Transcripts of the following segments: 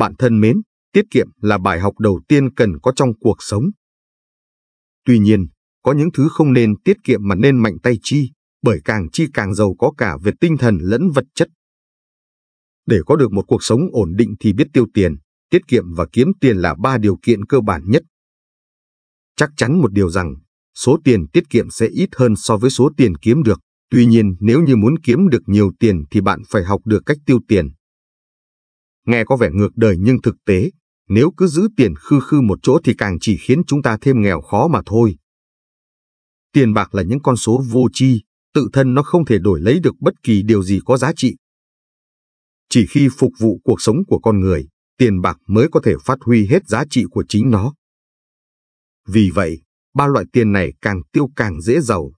Bạn thân mến, tiết kiệm là bài học đầu tiên cần có trong cuộc sống. Tuy nhiên, có những thứ không nên tiết kiệm mà nên mạnh tay chi, bởi càng chi càng giàu có cả về tinh thần lẫn vật chất. Để có được một cuộc sống ổn định thì biết tiêu tiền, tiết kiệm và kiếm tiền là ba điều kiện cơ bản nhất. Chắc chắn một điều rằng, số tiền tiết kiệm sẽ ít hơn so với số tiền kiếm được. Tuy nhiên, nếu như muốn kiếm được nhiều tiền thì bạn phải học được cách tiêu tiền. Nghe có vẻ ngược đời nhưng thực tế, nếu cứ giữ tiền khư khư một chỗ thì càng chỉ khiến chúng ta thêm nghèo khó mà thôi. Tiền bạc là những con số vô tri, tự thân nó không thể đổi lấy được bất kỳ điều gì có giá trị. Chỉ khi phục vụ cuộc sống của con người, tiền bạc mới có thể phát huy hết giá trị của chính nó. Vì vậy, ba loại tiền này càng tiêu càng dễ giàu.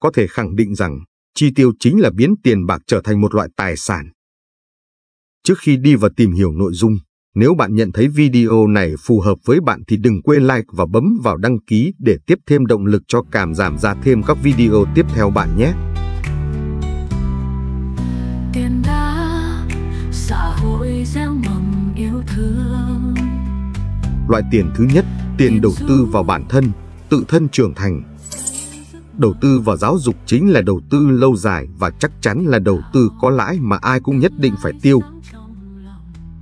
Có thể khẳng định rằng, chi tiêu chính là biến tiền bạc trở thành một loại tài sản. Trước khi đi vào tìm hiểu nội dung, nếu bạn nhận thấy video này phù hợp với bạn thì đừng quên like và bấm vào đăng ký để tiếp thêm động lực cho cảm giảm ra thêm các video tiếp theo bạn nhé. Tiền đá, xã hội gieo mầm yêu thương. Loại tiền thứ nhất, tiền đầu tư vào bản thân, tự thân trưởng thành. Đầu tư vào giáo dục chính là đầu tư lâu dài và chắc chắn là đầu tư có lãi mà ai cũng nhất định phải tiêu.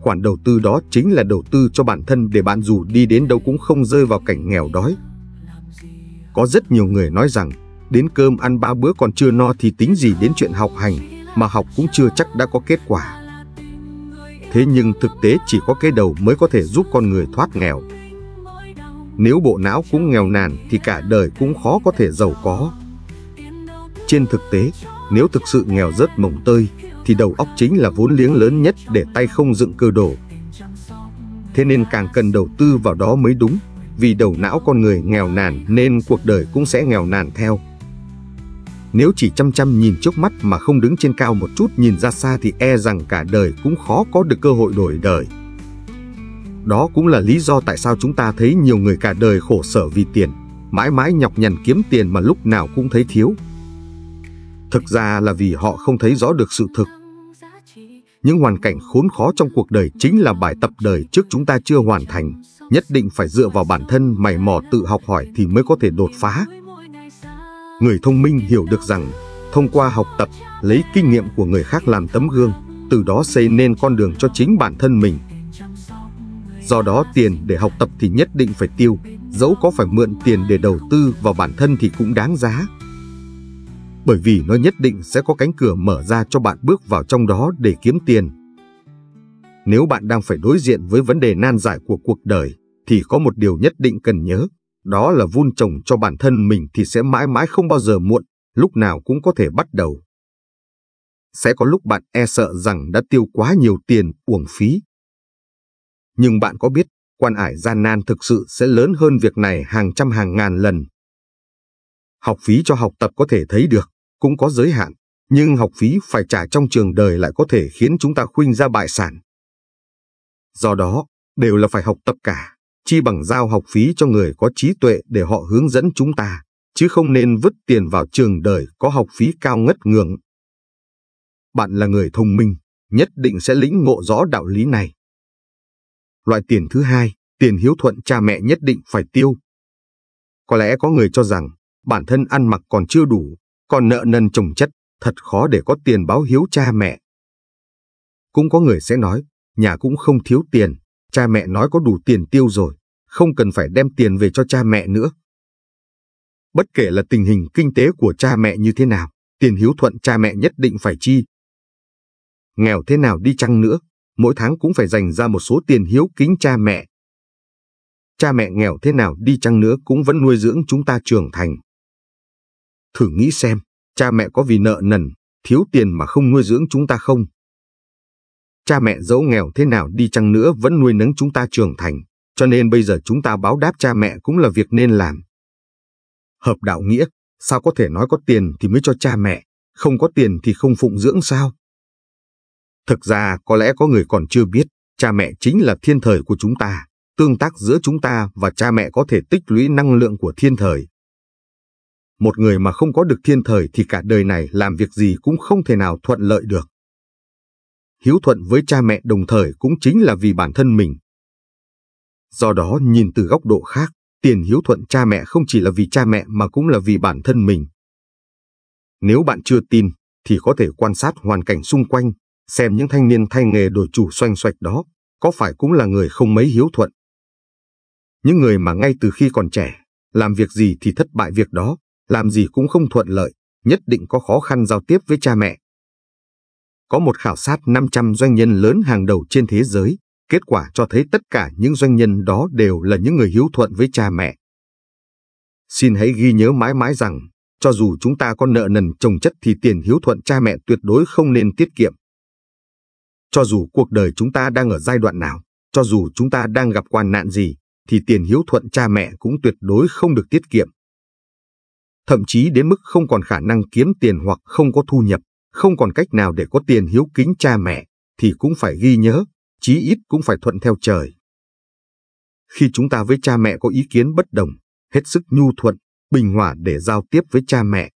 Khoản đầu tư đó chính là đầu tư cho bản thân để bạn dù đi đến đâu cũng không rơi vào cảnh nghèo đói. Có rất nhiều người nói rằng, đến cơm ăn ba bữa còn chưa no thì tính gì đến chuyện học hành, mà học cũng chưa chắc đã có kết quả. Thế nhưng thực tế chỉ có cái đầu mới có thể giúp con người thoát nghèo. Nếu bộ não cũng nghèo nàn thì cả đời cũng khó có thể giàu có. Trên thực tế, nếu thực sự nghèo rất mồng tơi thì đầu óc chính là vốn liếng lớn nhất để tay không dựng cơ đồ. Thế nên càng cần đầu tư vào đó mới đúng, vì đầu não con người nghèo nàn nên cuộc đời cũng sẽ nghèo nàn theo. Nếu chỉ chăm chăm nhìn trước mắt mà không đứng trên cao một chút nhìn ra xa thì e rằng cả đời cũng khó có được cơ hội đổi đời. Đó cũng là lý do tại sao chúng ta thấy nhiều người cả đời khổ sở vì tiền, mãi mãi nhọc nhằn kiếm tiền mà lúc nào cũng thấy thiếu. Thực ra là vì họ không thấy rõ được sự thực. Những hoàn cảnh khốn khó trong cuộc đời chính là bài tập đời trước chúng ta chưa hoàn thành, nhất định phải dựa vào bản thân mày mò tự học hỏi thì mới có thể đột phá. Người thông minh hiểu được rằng, thông qua học tập, lấy kinh nghiệm của người khác làm tấm gương, từ đó xây nên con đường cho chính bản thân mình. Do đó tiền để học tập thì nhất định phải tiêu, dẫu có phải mượn tiền để đầu tư vào bản thân thì cũng đáng giá bởi vì nó nhất định sẽ có cánh cửa mở ra cho bạn bước vào trong đó để kiếm tiền. Nếu bạn đang phải đối diện với vấn đề nan giải của cuộc đời, thì có một điều nhất định cần nhớ, đó là vun trồng cho bản thân mình thì sẽ mãi mãi không bao giờ muộn, lúc nào cũng có thể bắt đầu. Sẽ có lúc bạn e sợ rằng đã tiêu quá nhiều tiền uổng phí. Nhưng bạn có biết, quan ải gian nan thực sự sẽ lớn hơn việc này hàng trăm hàng ngàn lần. Học phí cho học tập có thể thấy được, cũng có giới hạn, nhưng học phí phải trả trong trường đời lại có thể khiến chúng ta khuynh ra bại sản. Do đó, đều là phải học tập cả, chi bằng giao học phí cho người có trí tuệ để họ hướng dẫn chúng ta, chứ không nên vứt tiền vào trường đời có học phí cao ngất ngường. Bạn là người thông minh, nhất định sẽ lĩnh ngộ rõ đạo lý này. Loại tiền thứ hai, tiền hiếu thuận cha mẹ nhất định phải tiêu. Có lẽ có người cho rằng bản thân ăn mặc còn chưa đủ, còn nợ nần chồng chất, thật khó để có tiền báo hiếu cha mẹ. Cũng có người sẽ nói, nhà cũng không thiếu tiền, cha mẹ nói có đủ tiền tiêu rồi, không cần phải đem tiền về cho cha mẹ nữa. Bất kể là tình hình kinh tế của cha mẹ như thế nào, tiền hiếu thuận cha mẹ nhất định phải chi. Nghèo thế nào đi chăng nữa, mỗi tháng cũng phải dành ra một số tiền hiếu kính cha mẹ. Cha mẹ nghèo thế nào đi chăng nữa cũng vẫn nuôi dưỡng chúng ta trưởng thành. Thử nghĩ xem, cha mẹ có vì nợ nần, thiếu tiền mà không nuôi dưỡng chúng ta không? Cha mẹ dẫu nghèo thế nào đi chăng nữa vẫn nuôi nấng chúng ta trưởng thành, cho nên bây giờ chúng ta báo đáp cha mẹ cũng là việc nên làm. Hợp đạo nghĩa, sao có thể nói có tiền thì mới cho cha mẹ, không có tiền thì không phụng dưỡng sao? Thực ra có lẽ có người còn chưa biết, cha mẹ chính là thiên thời của chúng ta, tương tác giữa chúng ta và cha mẹ có thể tích lũy năng lượng của thiên thời, một người mà không có được thiên thời thì cả đời này làm việc gì cũng không thể nào thuận lợi được. hiếu thuận với cha mẹ đồng thời cũng chính là vì bản thân mình. Do đó nhìn từ góc độ khác, tiền hiếu thuận cha mẹ không chỉ là vì cha mẹ mà cũng là vì bản thân mình. Nếu bạn chưa tin, thì có thể quan sát hoàn cảnh xung quanh, xem những thanh niên thay nghề đổi chủ xoanh xoạch đó, có phải cũng là người không mấy hiếu thuận. Những người mà ngay từ khi còn trẻ, làm việc gì thì thất bại việc đó, làm gì cũng không thuận lợi, nhất định có khó khăn giao tiếp với cha mẹ. Có một khảo sát 500 doanh nhân lớn hàng đầu trên thế giới, kết quả cho thấy tất cả những doanh nhân đó đều là những người hiếu thuận với cha mẹ. Xin hãy ghi nhớ mãi mãi rằng, cho dù chúng ta có nợ nần chồng chất thì tiền hiếu thuận cha mẹ tuyệt đối không nên tiết kiệm. Cho dù cuộc đời chúng ta đang ở giai đoạn nào, cho dù chúng ta đang gặp quan nạn gì, thì tiền hiếu thuận cha mẹ cũng tuyệt đối không được tiết kiệm. Thậm chí đến mức không còn khả năng kiếm tiền hoặc không có thu nhập, không còn cách nào để có tiền hiếu kính cha mẹ, thì cũng phải ghi nhớ, chí ít cũng phải thuận theo trời. Khi chúng ta với cha mẹ có ý kiến bất đồng, hết sức nhu thuận, bình hòa để giao tiếp với cha mẹ.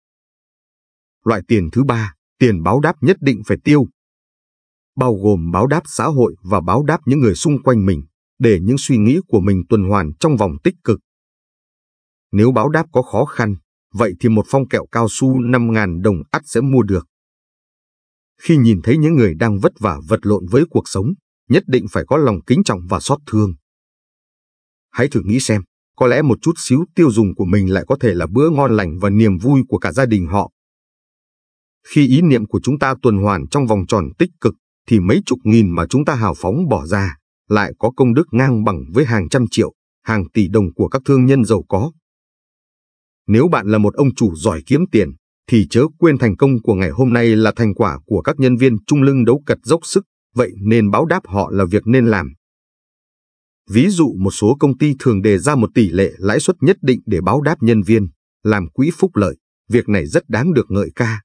Loại tiền thứ ba, tiền báo đáp nhất định phải tiêu. Bao gồm báo đáp xã hội và báo đáp những người xung quanh mình, để những suy nghĩ của mình tuần hoàn trong vòng tích cực. Nếu báo đáp có khó khăn, vậy thì một phong kẹo cao su 5.000 đồng ắt sẽ mua được. Khi nhìn thấy những người đang vất vả vật lộn với cuộc sống, nhất định phải có lòng kính trọng và xót thương. Hãy thử nghĩ xem, có lẽ một chút xíu tiêu dùng của mình lại có thể là bữa ngon lành và niềm vui của cả gia đình họ. Khi ý niệm của chúng ta tuần hoàn trong vòng tròn tích cực, thì mấy chục nghìn mà chúng ta hào phóng bỏ ra, lại có công đức ngang bằng với hàng trăm triệu, hàng tỷ đồng của các thương nhân giàu có. Nếu bạn là một ông chủ giỏi kiếm tiền, thì chớ quên thành công của ngày hôm nay là thành quả của các nhân viên trung lưng đấu cật dốc sức, vậy nên báo đáp họ là việc nên làm. Ví dụ một số công ty thường đề ra một tỷ lệ lãi suất nhất định để báo đáp nhân viên, làm quỹ phúc lợi, việc này rất đáng được ngợi ca.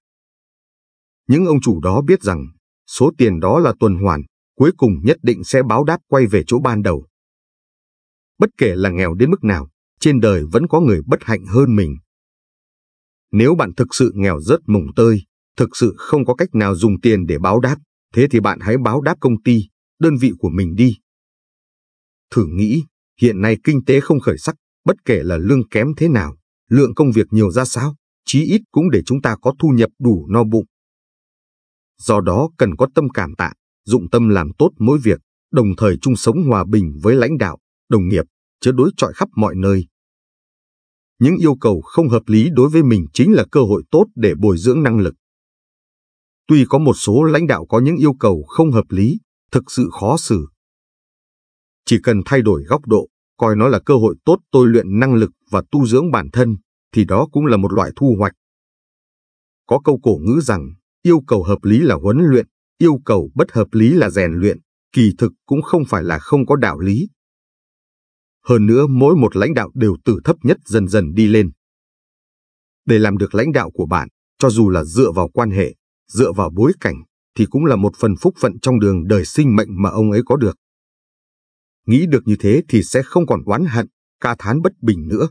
Những ông chủ đó biết rằng, số tiền đó là tuần hoàn, cuối cùng nhất định sẽ báo đáp quay về chỗ ban đầu. Bất kể là nghèo đến mức nào, trên đời vẫn có người bất hạnh hơn mình. Nếu bạn thực sự nghèo rớt mùng tơi, thực sự không có cách nào dùng tiền để báo đáp, thế thì bạn hãy báo đáp công ty, đơn vị của mình đi. Thử nghĩ, hiện nay kinh tế không khởi sắc, bất kể là lương kém thế nào, lượng công việc nhiều ra sao, chí ít cũng để chúng ta có thu nhập đủ no bụng. Do đó cần có tâm cảm tạ, dụng tâm làm tốt mỗi việc, đồng thời chung sống hòa bình với lãnh đạo, đồng nghiệp, chớ đối chọi khắp mọi nơi. Những yêu cầu không hợp lý đối với mình chính là cơ hội tốt để bồi dưỡng năng lực. Tuy có một số lãnh đạo có những yêu cầu không hợp lý, thực sự khó xử. Chỉ cần thay đổi góc độ, coi nó là cơ hội tốt tôi luyện năng lực và tu dưỡng bản thân, thì đó cũng là một loại thu hoạch. Có câu cổ ngữ rằng, yêu cầu hợp lý là huấn luyện, yêu cầu bất hợp lý là rèn luyện, kỳ thực cũng không phải là không có đạo lý. Hơn nữa mỗi một lãnh đạo đều từ thấp nhất dần dần đi lên. Để làm được lãnh đạo của bạn, cho dù là dựa vào quan hệ, dựa vào bối cảnh, thì cũng là một phần phúc phận trong đường đời sinh mệnh mà ông ấy có được. Nghĩ được như thế thì sẽ không còn oán hận, ca thán bất bình nữa.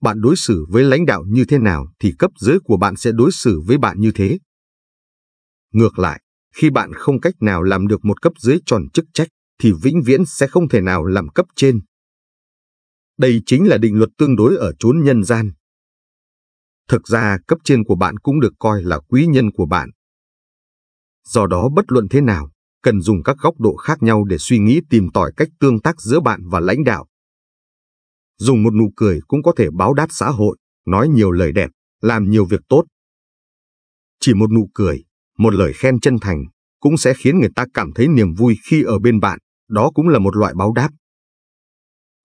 Bạn đối xử với lãnh đạo như thế nào thì cấp dưới của bạn sẽ đối xử với bạn như thế. Ngược lại, khi bạn không cách nào làm được một cấp dưới tròn chức trách, thì vĩnh viễn sẽ không thể nào làm cấp trên. Đây chính là định luật tương đối ở chốn nhân gian. Thực ra cấp trên của bạn cũng được coi là quý nhân của bạn. Do đó bất luận thế nào, cần dùng các góc độ khác nhau để suy nghĩ tìm tòi cách tương tác giữa bạn và lãnh đạo. Dùng một nụ cười cũng có thể báo đáp xã hội, nói nhiều lời đẹp, làm nhiều việc tốt. Chỉ một nụ cười, một lời khen chân thành, cũng sẽ khiến người ta cảm thấy niềm vui khi ở bên bạn, đó cũng là một loại báo đáp.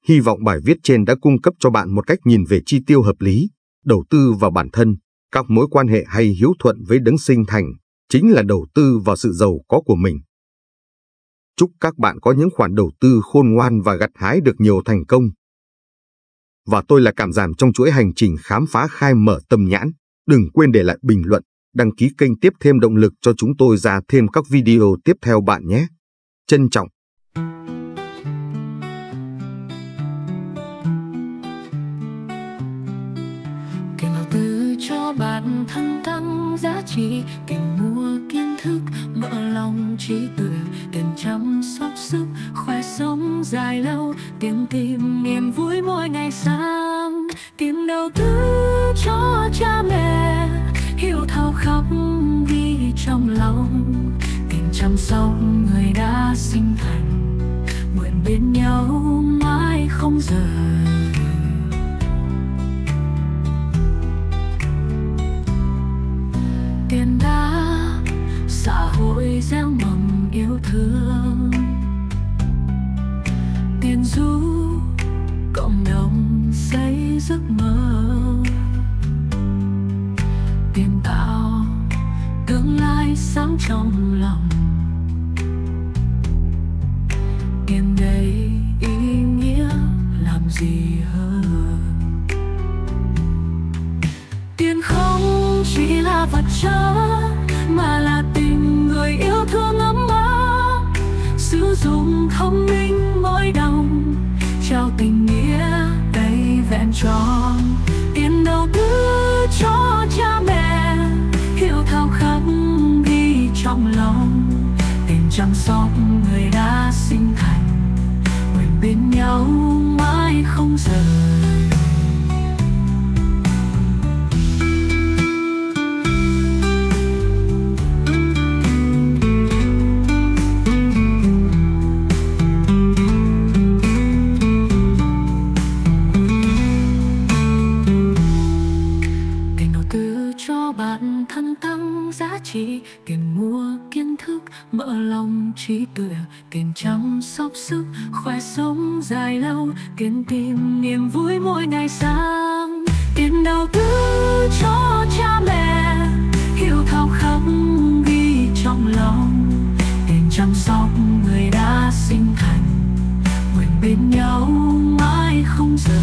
Hy vọng bài viết trên đã cung cấp cho bạn một cách nhìn về chi tiêu hợp lý, đầu tư vào bản thân, các mối quan hệ hay hiếu thuận với đấng sinh thành, chính là đầu tư vào sự giàu có của mình. Chúc các bạn có những khoản đầu tư khôn ngoan và gặt hái được nhiều thành công. Và tôi là cảm giảm trong chuỗi hành trình khám phá khai mở tâm nhãn. Đừng quên để lại bình luận, đăng ký kênh tiếp thêm động lực cho chúng tôi ra thêm các video tiếp theo bạn nhé. Trân trọng. Kể đầu tư cho bản thân tăng giá trị Kèm mua kiến thức, mở lòng trí tuệ tiền chăm sóc sức khỏe sống dài lâu tiền tìm niềm vui mỗi ngày sáng. Tiền đầu tư cho cha mẹ hiểu thao khóc ghi trong lòng chăm sóc người đã sinh thành nguyện bên nhau mãi không rời. Tiền đã xã hội gieo mầm yêu thương. Tiền du, cộng đồng xây giấc mơ. Tiền tạo tương lai sáng trong lòng. Gì hơn. Tiền không chỉ là vật chất, mà là tình người yêu thương ấm áp. Sử dụng thông minh mỗi đồng, trao tình nghĩa đầy vẹn tròn. Tiền đầu tư cho cha mẹ, hiểu thao khắc đi trong lòng. Tiền chăm sóc người đã sinh thành, nguyện bên nhau mãi không giá trị tiền mua kiến thức, mở lòng trí tuệ kiền chăm sóc sức khỏe sống dài lâu kiền tìm niềm vui mỗi ngày sáng. Tiền đầu tư cho cha mẹ, hiểu thao khắc ghi trong lòng tiền chăm sóc người đã sinh thành. Nguyện bên nhau mãi không rời